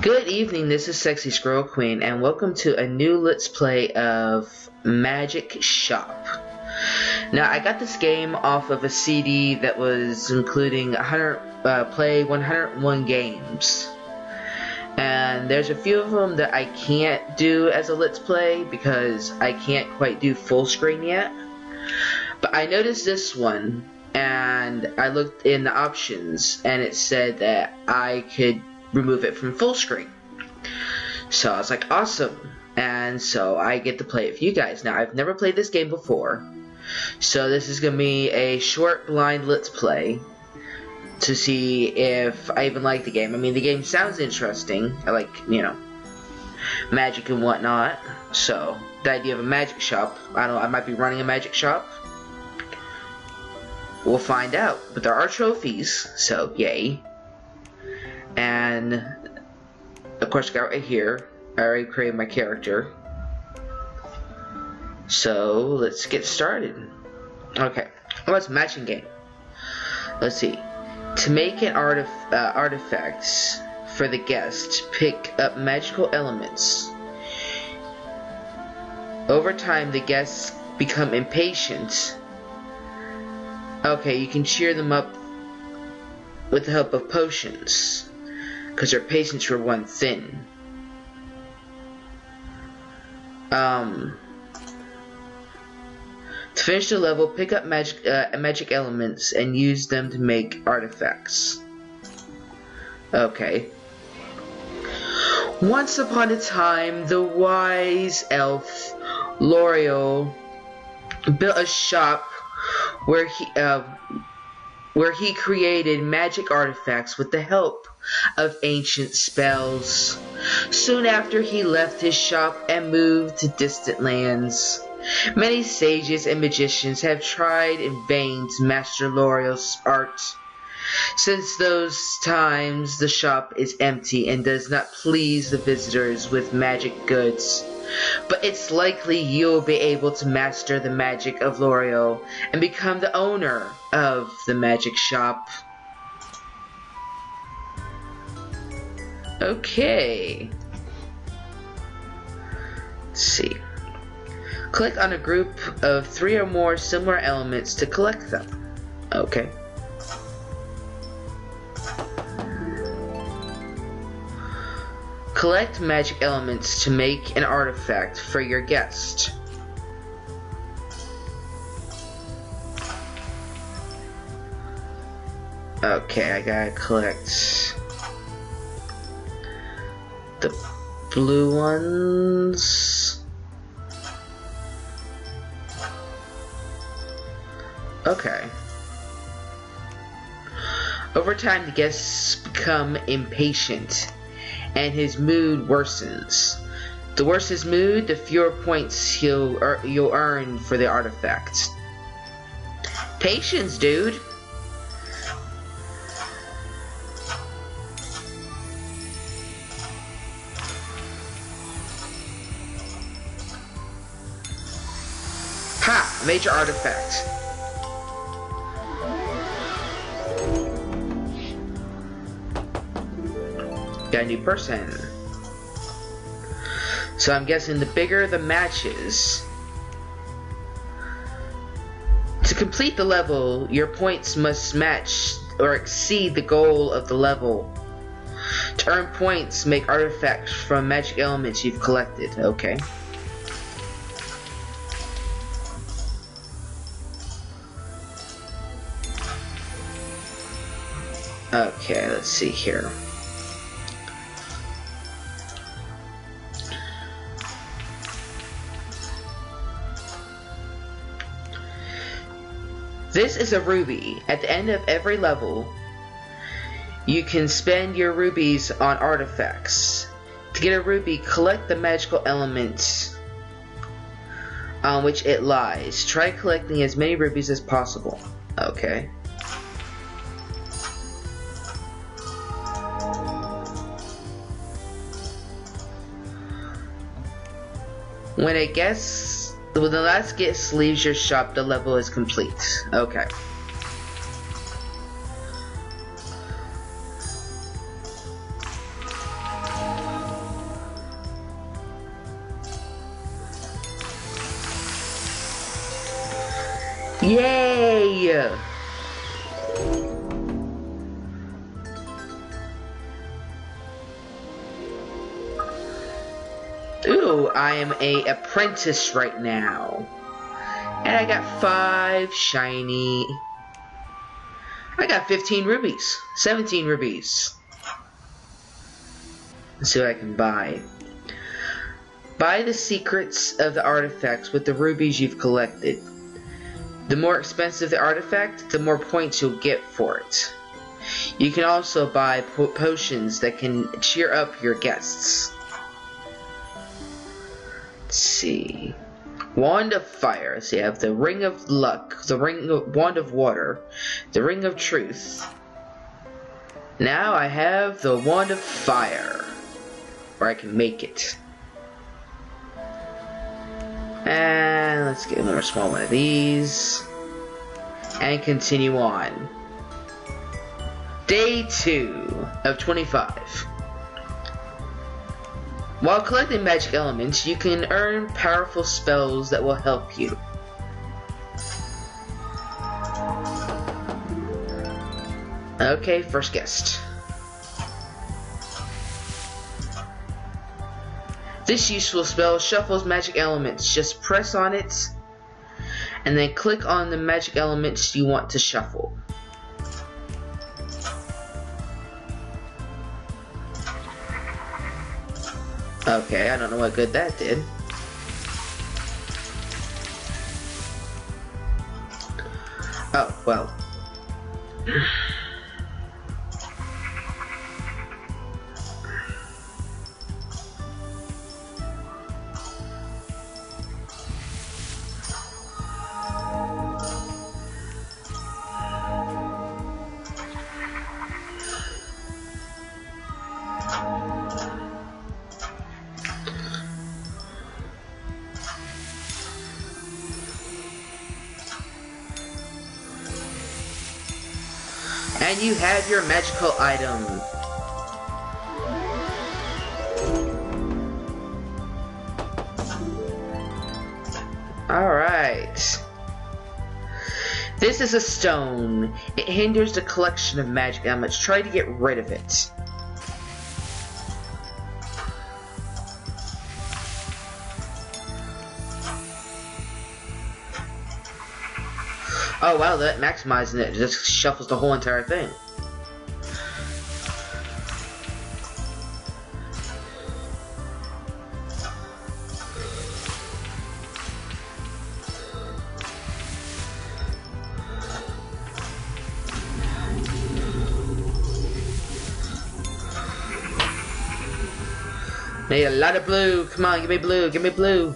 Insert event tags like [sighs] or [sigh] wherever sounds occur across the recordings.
Good evening, this is Sexy Squirrel Queen, and welcome to a new Let's Play of Magic Shop. Now, I got this game off of a CD that was including 100, uh, play 101 games. And there's a few of them that I can't do as a Let's Play because I can't quite do full screen yet. But I noticed this one, and I looked in the options, and it said that I could remove it from full screen. So I was like, awesome. And so I get to play it for you guys. Now, I've never played this game before. So this is going to be a short blind let's play to see if I even like the game. I mean, the game sounds interesting. I like, you know, magic and whatnot. So, the idea of a magic shop. I don't know, I might be running a magic shop. We'll find out. But there are trophies, so yay. And, of course, got right here. I already created my character. So, let's get started. Okay, let's matching game. Let's see. To make an artif uh, artifacts for the guest, pick up magical elements. Over time, the guests become impatient. Okay, you can cheer them up with the help of potions, because their patience will run thin. Um, to finish the level, pick up magic, uh, magic elements and use them to make artifacts. Okay. Once upon a time, the wise elf L'Oreal built a shop where he uh, where he created magic artifacts with the help of ancient spells. Soon after he left his shop and moved to distant lands. Many sages and magicians have tried in vain to master L'Oreal's art. Since those times, the shop is empty and does not please the visitors with magic goods. But it's likely you'll be able to master the magic of L'Oreal and become the owner of the magic shop. Okay. Let's see. Click on a group of three or more similar elements to collect them. Okay. Collect magic elements to make an artifact for your guest. Okay, I gotta collect blue ones. Okay. Over time, the guests become impatient, and his mood worsens. The worse his mood, the fewer points he'll er you'll earn for the artifact. Patience, dude. Major artifact. Got a new person. So I'm guessing the bigger the matches. To complete the level, your points must match or exceed the goal of the level. To earn points, make artifacts from magic elements you've collected. Okay. Okay, let's see here. This is a ruby. At the end of every level, you can spend your rubies on artifacts. To get a ruby, collect the magical element on which it lies. Try collecting as many rubies as possible. Okay. When it gets when the last guest leaves your shop, the level is complete. Okay. Yay! I am a apprentice right now. And I got five shiny. I got 15 rubies. 17 rubies. Let's see what I can buy. Buy the secrets of the artifacts with the rubies you've collected. The more expensive the artifact, the more points you'll get for it. You can also buy po potions that can cheer up your guests. See. Wand of Fire. So you have the Ring of Luck, the Ring of Wand of Water, the Ring of Truth. Now I have the Wand of Fire, where I can make it. And let's get another small one of these. And continue on. Day 2 of 25. While collecting magic elements, you can earn powerful spells that will help you. Okay, first guest. This useful spell shuffles magic elements. Just press on it and then click on the magic elements you want to shuffle. Okay, I don't know what good that did. Oh, well. [sighs] [sighs] [sighs] And you have your magical item. Alright. This is a stone. It hinders the collection of magic elements. Try to get rid of it. Oh wow, that maximizing it just shuffles the whole entire thing. Need a lot of blue. Come on, give me blue. Give me blue.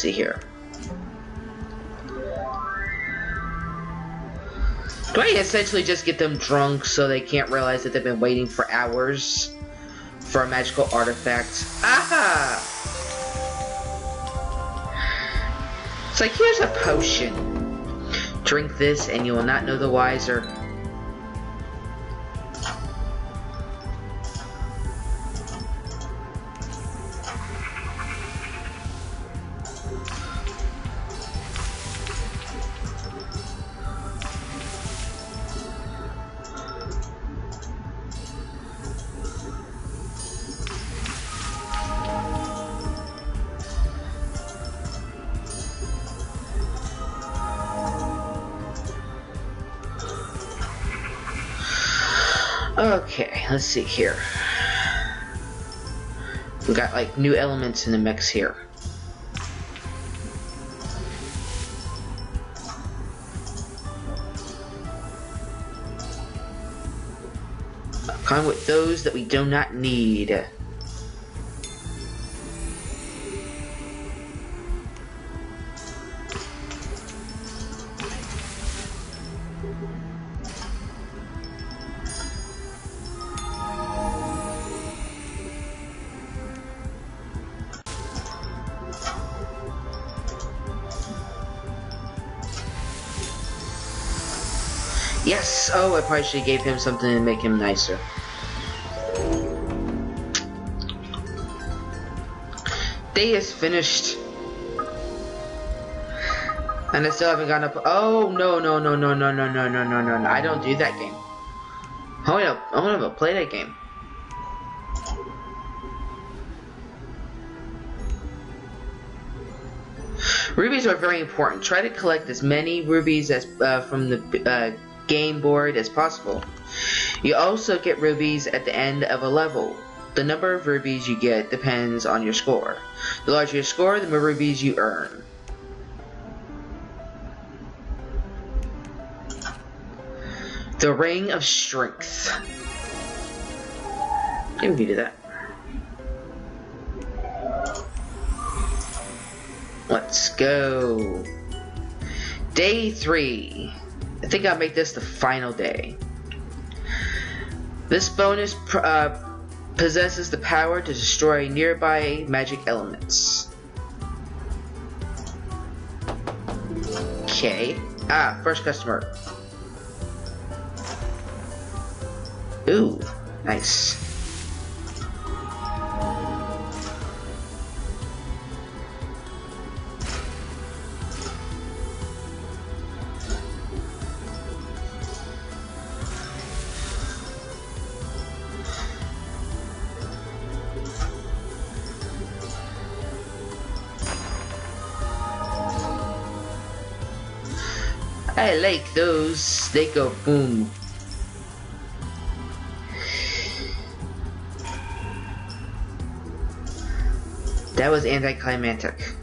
See here. Do I essentially just get them drunk so they can't realize that they've been waiting for hours for a magical artifact? Aha! It's like, here's a potion. Drink this and you will not know the wiser. Okay, let's see here. We got like new elements in the mix here. Come with those that we do not need. Yes! Oh, I probably should have gave him something to make him nicer. Day is finished. And I still haven't gotten up. Oh, no, no, no, no, no, no, no, no, no, no, no. I don't do that game. Oh want to, I want to play that game. Rubies are very important. Try to collect as many rubies as uh, from the uh, game board as possible. You also get rubies at the end of a level. The number of rubies you get depends on your score. The larger your score, the more rubies you earn. The Ring of Strength. Yeah, we can do that. Let's go. Day 3 think I'll make this the final day. This bonus uh, possesses the power to destroy nearby magic elements. Okay. Ah, first customer. Ooh, nice. I like those. They go boom. That was anticlimactic.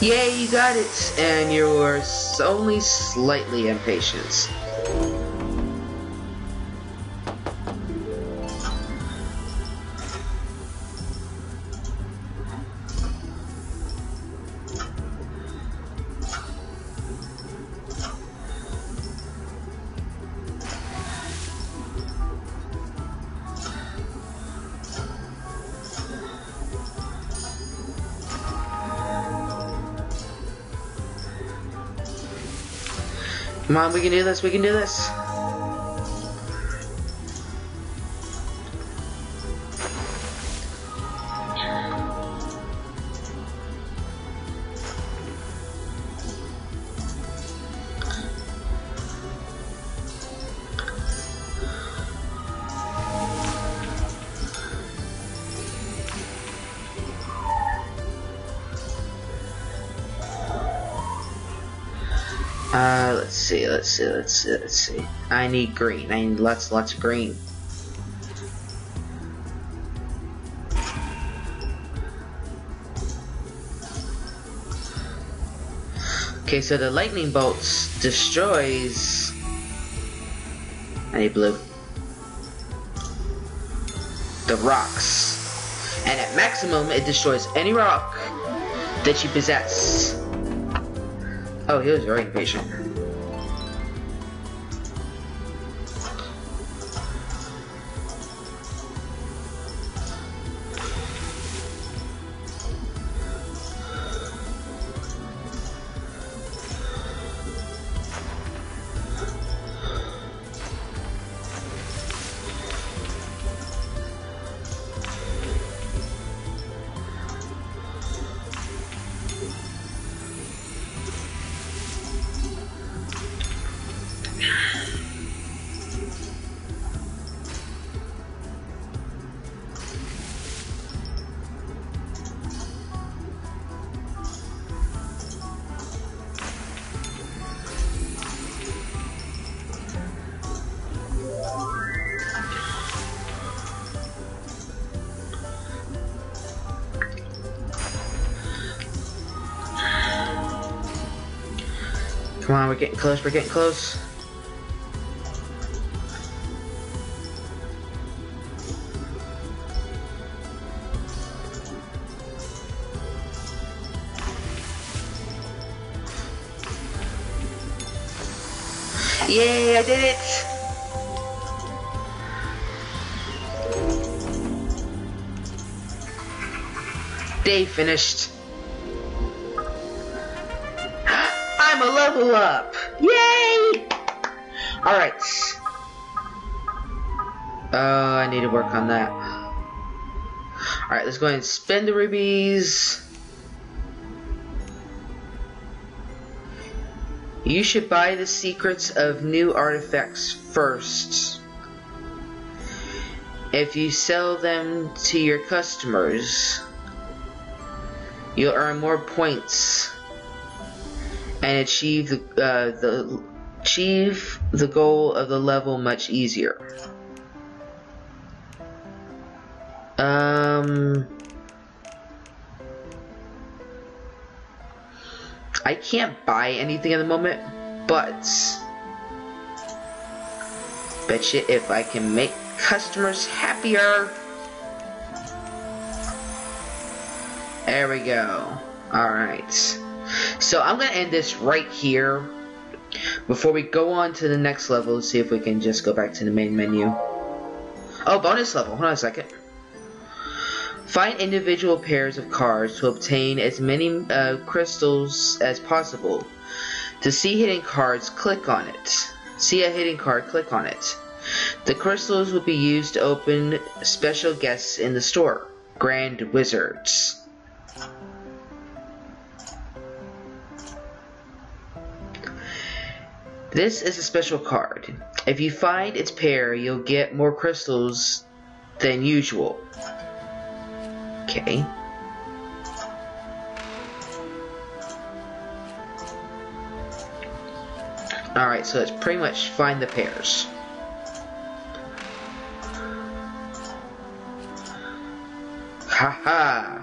Yay, you got it! And you're only slightly impatient. On, we can do this, we can do this. Uh, let's see, let's see, let's see, let's see. I need green. I need lots, lots of green. Okay, so the lightning bolts destroys. I need blue. The rocks. And at maximum, it destroys any rock that you possess. Oh, he was very impatient. Come on, we're getting close, we're getting close. Yay, I did it! They finished. Level up! Yay! Alright. Oh, uh, I need to work on that. Alright, let's go ahead and spend the rubies. You should buy the secrets of new artifacts first. If you sell them to your customers, you'll earn more points and achieve the, uh, the achieve the goal of the level much easier. Um, I can't buy anything at the moment, but bet you if I can make customers happier. There we go. Alright. So I'm going to end this right here. Before we go on to the next level, see if we can just go back to the main menu. Oh, bonus level. Hold on a second. Find individual pairs of cards to obtain as many uh, crystals as possible. To see hidden cards, click on it. See a hidden card, click on it. The crystals will be used to open special guests in the store. Grand Wizards. This is a special card. If you find its pair, you'll get more crystals than usual. Okay. Alright, so let's pretty much find the pairs. Haha! -ha.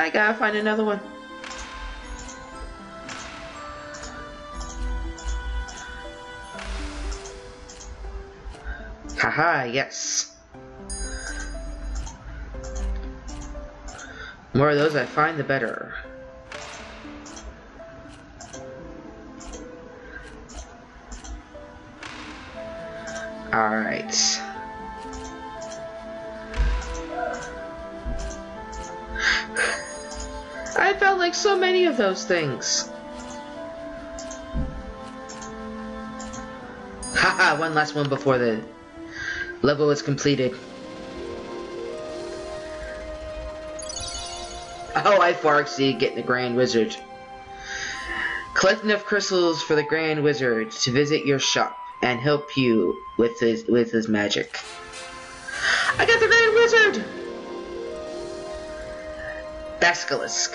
I gotta find another one. Haha, yes. more of those I find, the better. Alright. Felt like so many of those things. Haha, one last one before the level is completed. Oh, I far exceed getting the Grand Wizard. Collect enough crystals for the Grand Wizard to visit your shop and help you with his with his magic. I got the Grand Wizard! Basilisk.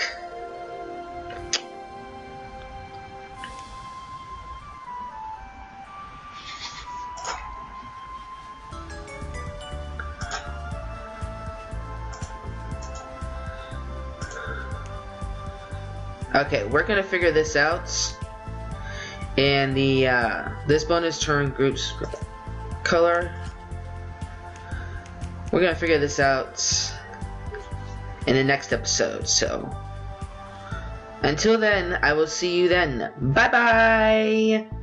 Okay, we're gonna figure this out. And the uh, this bonus turn groups color. We're gonna figure this out in the next episode. So until then, I will see you then. Bye bye.